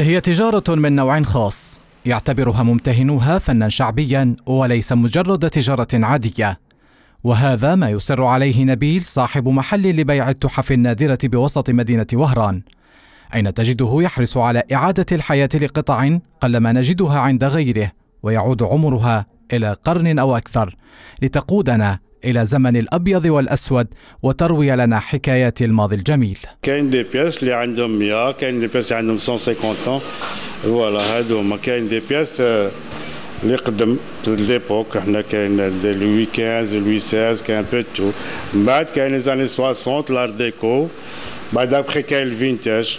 هي تجارة من نوع خاص يعتبرها ممتهنوها فنا شعبيا وليس مجرد تجارة عادية. وهذا ما يصر عليه نبيل صاحب محل لبيع التحف النادرة بوسط مدينة وهران. أين تجده يحرص على إعادة الحياة لقطع قلما نجدها عند غيره ويعود عمرها إلى قرن أو أكثر لتقودنا إلى زمن الأبيض والأسود وتروي لنا حكايات الماضي الجميل. كاين des pièces اللي عندهم 100 كاين des pièces عندهم 150 voilà هادو هما كاين des pièces اللي قدم l'époque إحنا كاين لوي 15 لوي 16 كاين بو تو من بعد كاين les années 60 l'art déco بعد ابخي كاين ال vintage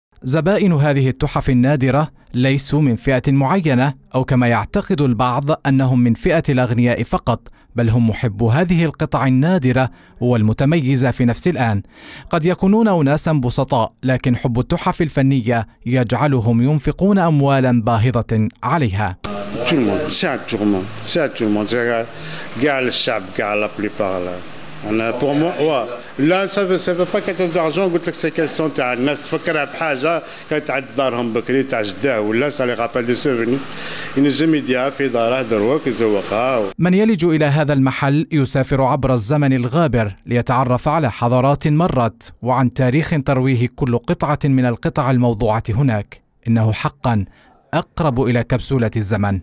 زبائن هذه التحف النادرة ليسوا من فئة معينة أو كما يعتقد البعض أنهم من فئة الأغنياء فقط بل هم محبو هذه القطع النادرة والمتميزة في نفس الآن. قد يكونون أناسا بسطاء لكن حب التحف الفنية يجعلهم ينفقون أموالا باهظة عليها. أنا بور مو لا ça c'est pas question d'argent قلت لك c'est question تاع الناس تفكرها بحاجه كانت عند دارهم بكري تاع جداه ولا ça les rappelle des souvenirs ينجم يديها في داره دروك يزوقها من يلج إلى هذا المحل يسافر عبر الزمن الغابر ليتعرف على حضارات مرت وعن تاريخ ترويه كل قطعة من القطع الموضوعة هناك. إنه حقا أقرب إلى كبسولة الزمن.